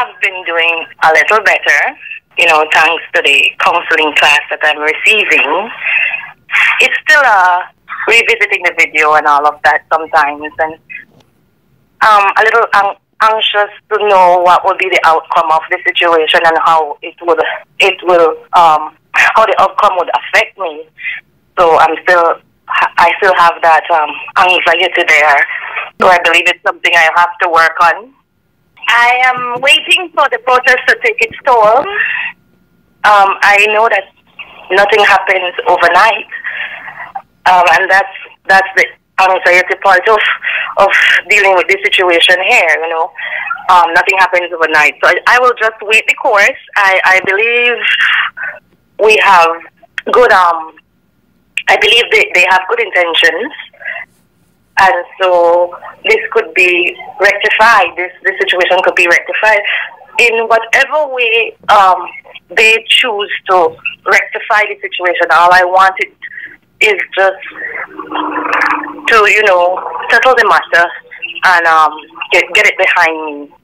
have been doing a little better, you know, thanks to the counseling class that I'm receiving. It's still uh, revisiting the video and all of that sometimes, and um, a little ang- anxious to know what will be the outcome of the situation and how it would it will um, how the outcome would affect me. So I'm still I still have that um, anxiety there. So I believe it's something I have to work on. I am waiting for the process to take its toll. Um, I know that nothing happens overnight, um, and that's that's the anxiety part of of dealing with this situation here. You know, um, nothing happens overnight, so I, I will just wait the course. I, I believe we have good um. I believe they, they have good intentions and so this could be rectified. This this situation could be rectified in whatever way um, they choose to rectify the situation. All I want it is just to you know settle the matter and um, get get it behind me.